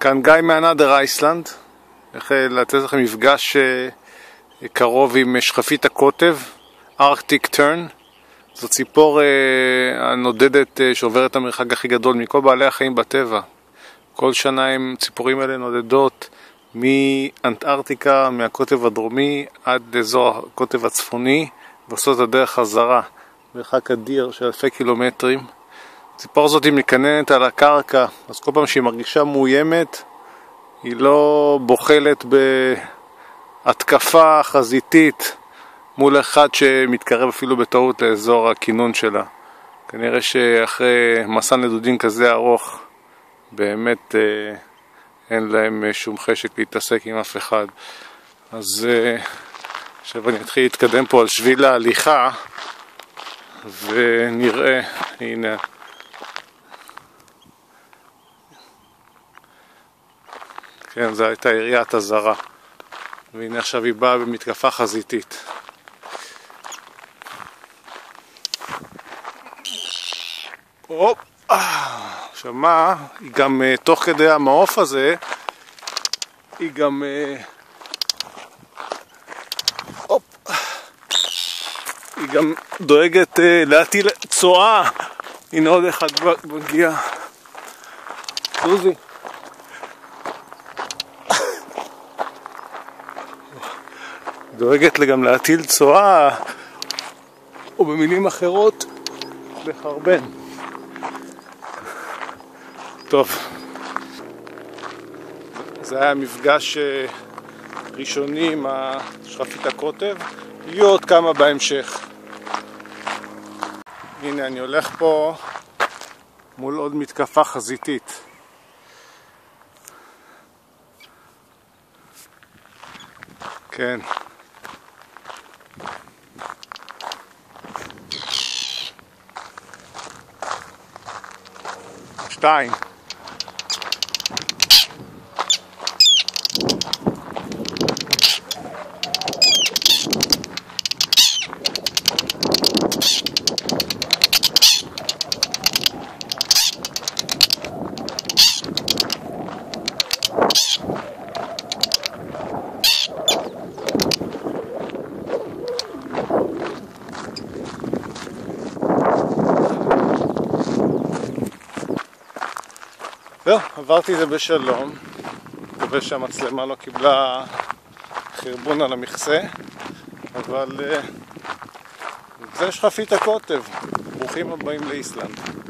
כאן גיא מאנדר אייסלנד, הולך לתת לכם מפגש אה, קרוב עם שכפית הקוטב, ארקטיק טרן. זו ציפור אה, הנודדת אה, שעוברת את המרחק הכי גדול מכל בעלי החיים בטבע. כל שנה הם ציפורים האלה נודדות מאנטארקטיקה, מהקוטב הדרומי עד לאזור הקוטב הצפוני ועושות את הדרך חזרה, מרחק אדיר של אלפי קילומטרים. הציפור הזאת מקננת על הקרקע, אז כל פעם שהיא מרגישה מאוימת, היא לא בוחלת בהתקפה חזיתית מול אחד שמתקרב אפילו בטעות לאזור הכינון שלה. כנראה שאחרי מסע נדודים כזה ארוך, באמת אה, אין להם שום חשק להתעסק עם אף אחד. אז אה, עכשיו אני אתחיל להתקדם פה על שביל ההליכה ונראה, הנה כן, זו הייתה יריית אזהרה. והנה עכשיו היא באה במתקפה חזיתית. הופ, עכשיו מה, היא גם אה, תוך כדי המעוף הזה, היא גם... אה, הופ, היא גם דואגת אה, להטיל צואה. הנה עוד אחד מגיע. סוזי. דואגת גם להטיל צואה, או במילים אחרות, לחרבן. טוב, זה היה מפגש אה, ראשוני עם השכפית הקוטב, יהיו עוד כמה בהמשך. הנה אני הולך פה מול עוד מתקפה חזיתית. כן. שתיים. זהו, עברתי את זה בשלום, מקווה שהמצלמה לא קיבלה חרבון על המכסה, אבל uh, זה שכפית הקוטב, ברוכים הבאים לאיסלנד.